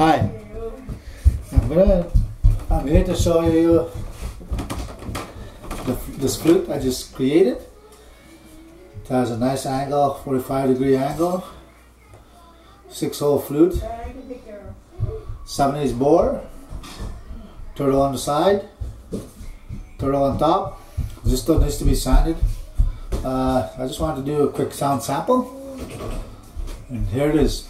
Hi. I'm gonna. I'm here to show you the, this flute I just created. It has a nice angle, 45 degree angle. Six hole flute. 7 inch bore. Turtle on the side. Turtle on top. This still needs to be sanded. Uh, I just wanted to do a quick sound sample. And here it is.